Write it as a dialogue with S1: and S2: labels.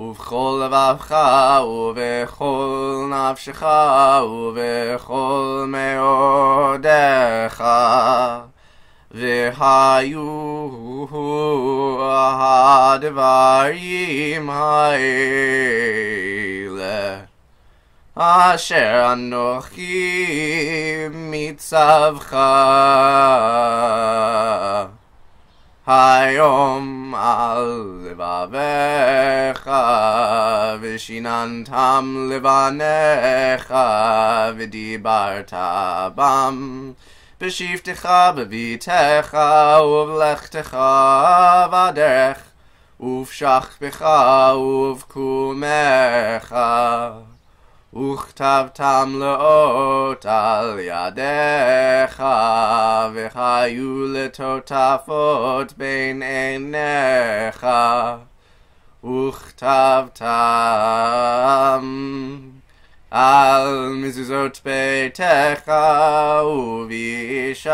S1: ובכל לבבך ובכל נפשך ובכל מאודיך. והיו הדברים האלה אשר אנוכי מצווך. היום על לבביך ושיננתם לבניך ודיברת בם בשבתך בביתך ובלכתך בדרך ובשכבך ובקומך וכתבתם לאות על ידיך, והיו לטוטפות בין עיניך, וכתבתם על מזוזות ביתך ובישעריך.